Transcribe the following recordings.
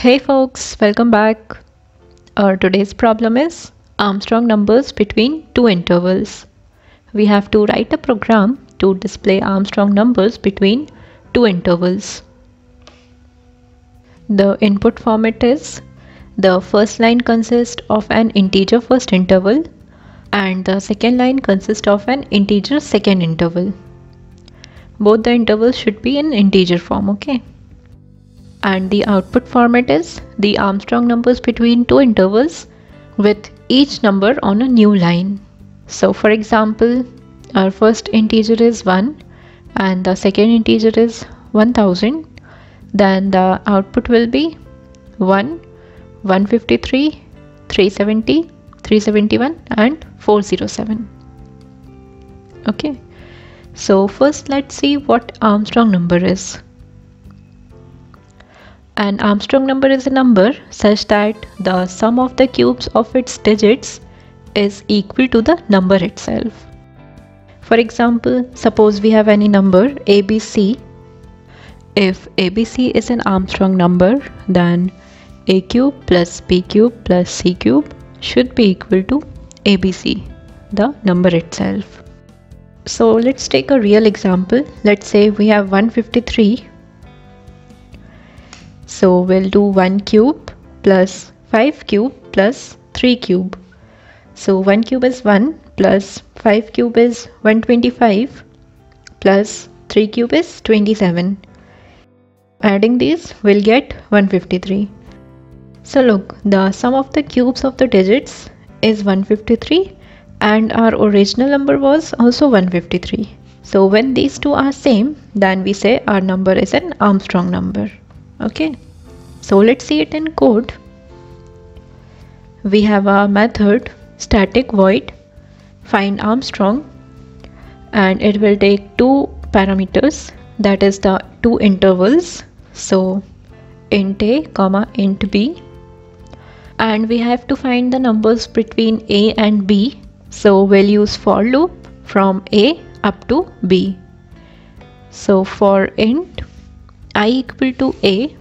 Hey folks, welcome back. Our today's problem is Armstrong numbers between two intervals. We have to write a program to display Armstrong numbers between two intervals. The input format is the first line consists of an integer first interval and the second line consists of an integer second interval. Both the intervals should be in integer form, okay? And the output format is the Armstrong numbers between two intervals with each number on a new line. So for example, our first integer is 1 and the second integer is 1000 then the output will be 1 153 370 371 and 407 okay. So first let's see what Armstrong number is an Armstrong number is a number such that the sum of the cubes of its digits is equal to the number itself. For example, suppose we have any number ABC. If ABC is an Armstrong number, then a cube plus b cube plus c cube should be equal to ABC, the number itself. So let's take a real example. Let's say we have 153 so we'll do 1 cube plus 5 cube plus 3 cube. So 1 cube is 1 plus 5 cube is 125 plus 3 cube is 27. Adding these we'll get 153. So look the sum of the cubes of the digits is 153 and our original number was also 153. So when these two are same then we say our number is an Armstrong number okay. So let's see it in code. We have a method static void find armstrong and it will take two parameters that is the two intervals. So int a comma int b. And we have to find the numbers between a and b. So we'll use for loop from a up to b. So for int i equal to a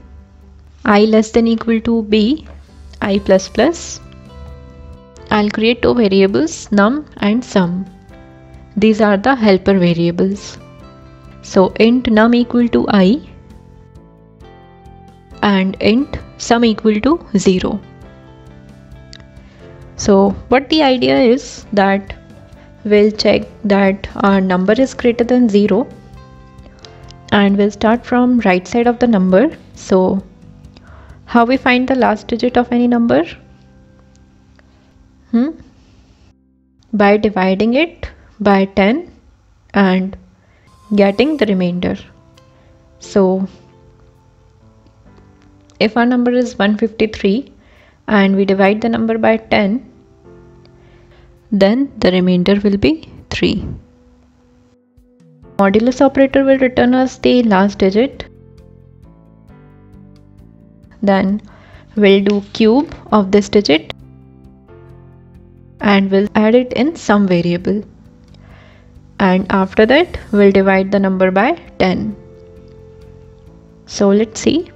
i less than equal to b i plus plus. I'll create two variables num and sum. These are the helper variables. So int num equal to i and int sum equal to 0 so what the idea is that we'll check that our number is greater than 0 and we'll start from right side of the number. So how we find the last digit of any number hmm? by dividing it by 10 and getting the remainder so if our number is 153 and we divide the number by 10 then the remainder will be 3 Modulus operator will return us the last digit. Then we'll do cube of this digit and we'll add it in some variable. And after that we'll divide the number by 10. So let's see.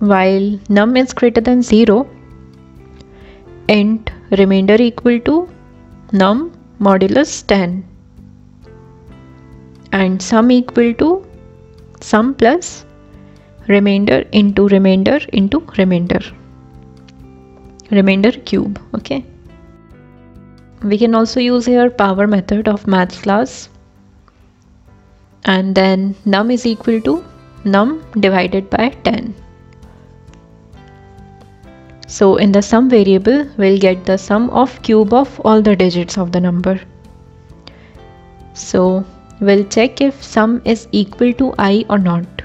While num is greater than 0, int remainder equal to num modulus 10 and sum equal to sum plus remainder into remainder into remainder. Remainder cube okay? We can also use here power method of maths class. And then num is equal to num divided by 10 so in the sum variable we'll get the sum of cube of all the digits of the number. So we'll check if sum is equal to i or not.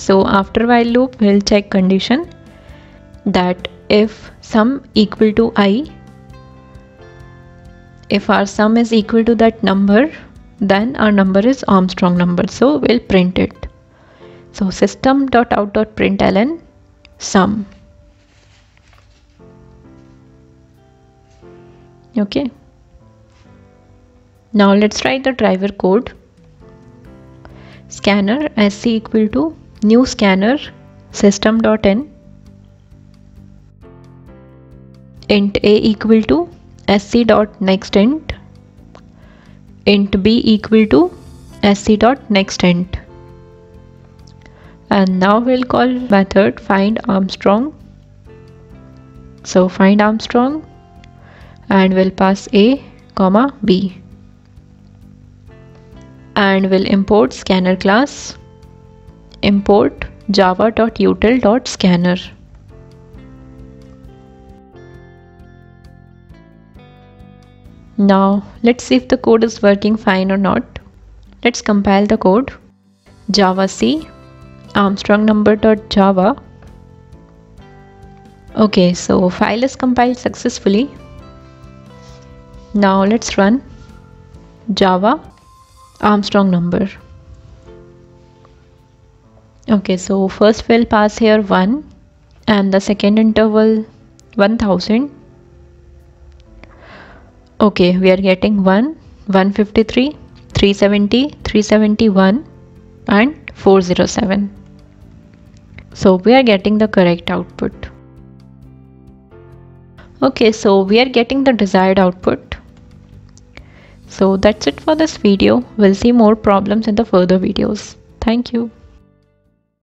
So after while loop we'll check condition that if sum equal to i, if our sum is equal to that number then our number is Armstrong number so we'll print it. So system.out.println sum. Okay. Now let's write the driver code. Scanner sc equal to new scanner system.in int a equal to sc dot next int. Int b equal to sc dot next int. And now we'll call method find armstrong. So find armstrong and we'll pass a comma b. And we'll import scanner class import java.util.scanner Now let's see if the code is working fine or not. Let's compile the code. Java C Armstrong number.java. Okay, so file is compiled successfully. Now let's run Java Armstrong number. Okay, so first we'll pass here 1 and the second interval 1000 okay we are getting 1 153 370 371 and 407 so we are getting the correct output. Okay so we are getting the desired output. So that's it for this video. We'll see more problems in the further videos. Thank you